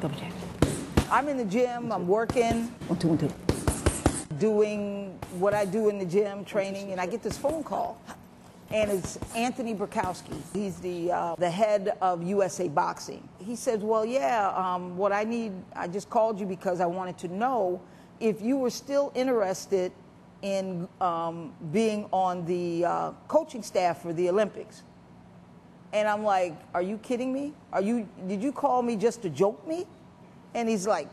Double check. I'm in the gym, I'm working, One, two, one, two. doing what I do in the gym, training, and I get this phone call. And it's Anthony Bartkowski. He's the, uh, the head of USA Boxing. He says, Well, yeah, um, what I need, I just called you because I wanted to know if you were still interested in um, being on the uh, coaching staff for the Olympics. And I'm like, Are you kidding me? Are you, did you call me just to joke me? And he's like,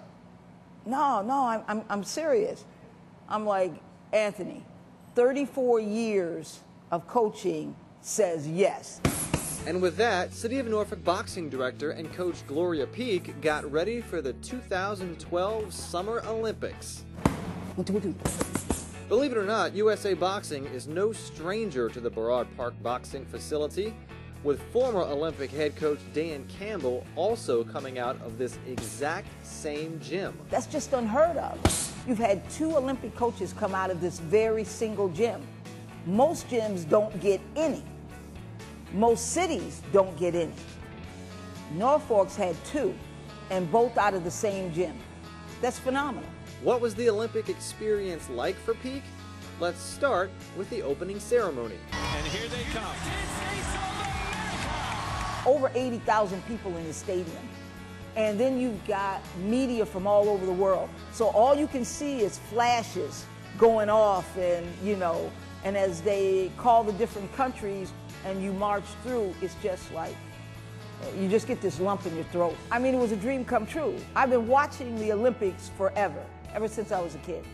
No, no, I'm, I'm, I'm serious. I'm like, Anthony, 34 years of coaching says yes. And with that, City of Norfolk boxing director and coach Gloria Peek got ready for the 2012 Summer Olympics. One, two, one, two. Believe it or not, USA Boxing is no stranger to the Barraud Park Boxing facility, with former Olympic head coach Dan Campbell also coming out of this exact same gym. That's just unheard of. You've had two Olympic coaches come out of this very single gym. Most gyms don't get any. Most cities don't get any. Norfolk's had two, and both out of the same gym. That's phenomenal. What was the Olympic experience like for Peek? Let's start with the opening ceremony. And here they come. Over 80,000 people in the stadium. And then you've got media from all over the world. So all you can see is flashes going off and, you know, and as they call the different countries and you march through, it's just like, you just get this lump in your throat. I mean, it was a dream come true. I've been watching the Olympics forever, ever since I was a kid.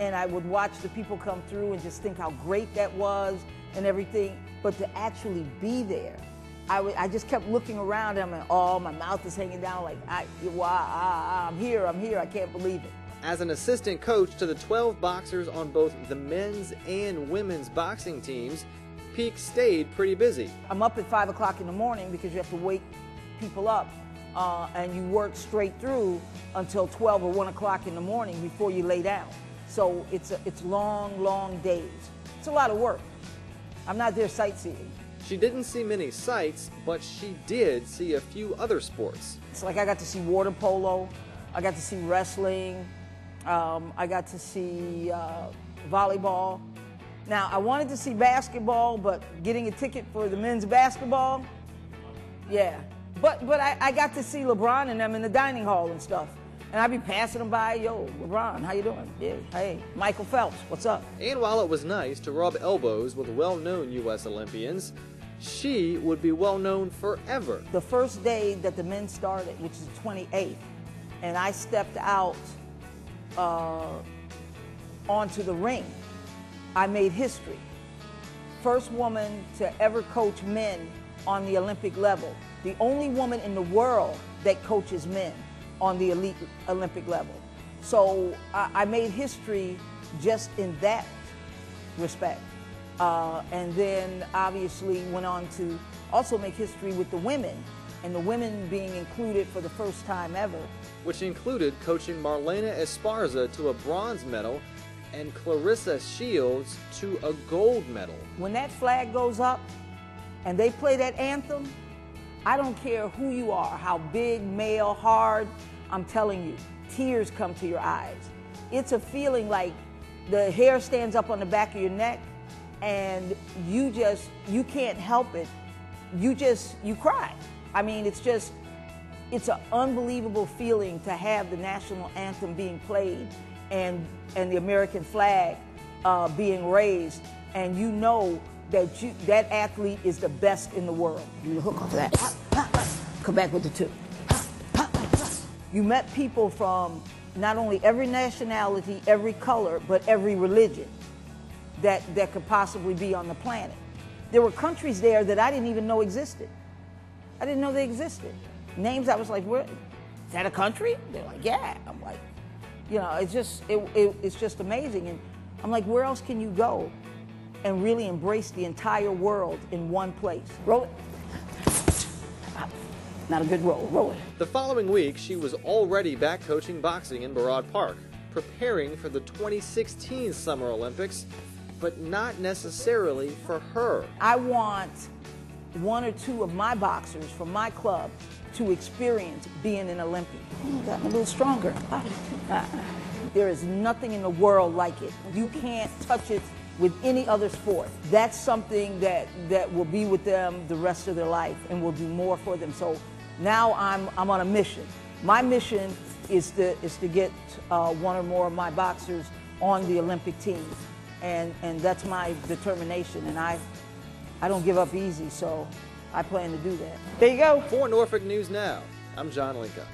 And I would watch the people come through and just think how great that was and everything. But to actually be there, I, w- I just kept looking around and I'm like, oh, my mouth is hanging down. Like, I, wow, I, I'm here, I'm here, I can't believe it. As an assistant coach to the 12 boxers on both the men's and women's boxing teams, Peek stayed pretty busy. I'm up at 5 o'clock in the morning because you have to wake people up. Uh, and you work straight through until 12 or 1 o'clock in the morning before you lay down. So it's, a, it's long, long days. It's a lot of work. I'm not there sightseeing. She didn't see many sights, but she did see a few other sports. It's like I got to see water polo, I got to see wrestling, um, I got to see uh, volleyball. Now, I wanted to see basketball, but getting a ticket for the men's basketball, yeah. But, but I, I got to see LeBron and them in the dining hall and stuff. And I'd be passing them by, yo, LeBron, how you doing? Yeah, hey, Michael Phelps, what's up? And while it was nice to rub elbows with well known U.S. Olympians, she would be well known forever. The first day that the men started, which is the 28th, and I stepped out uh, onto the ring, I made history. First woman to ever coach men on the Olympic level. The only woman in the world that coaches men on the elite Olympic level. So I, I made history just in that respect. Uh, and then obviously went on to also make history with the women, and the women being included for the first time ever. which included coaching Marlena Esparza to a bronze medal and Claressa Shields to a gold medal. When that flag goes up and they play that anthem, I don't care who you are, how big, male, hard, I'm telling you, tears come to your eyes. It's a feeling like the hair stands up on the back of your neck and you just, you can't help it. You just, you cry. I mean, it's just, it's an unbelievable feeling to have the national anthem being played and, and the American flag uh, being raised, and you know that you, that athlete is the best in the world. You hook off that. Come back with the two. You met people from not only every nationality, every color, but every religion that, that could possibly be on the planet. There were countries there that I didn't even know existed. I didn't know they existed. Names I was like, where, is that a country? They're like, yeah. I'm like, you know, it's just, it, it, it's just amazing. And I'm like, where else can you go and really embrace the entire world in one place? Roll it. Not a good roll. Roll it. The following week, she was already back coaching boxing in Barraud Park, preparing for the 2016 Summer Olympics, but not necessarily for her. I want one or two of my boxers from my club to experience being an Olympian. Mm, Gotten a little stronger. There is nothing in the world like it. You can't touch it with any other sport. That's something that, that will be with them the rest of their life and will do more for them. So now I'm, I'm on a mission. My mission is to, is to get uh, one or more of my boxers on the Olympic team. And, and that's my determination. And I, I don't give up easy, so I plan to do that. There you go. For Norfolk News Now, I'm John Linka.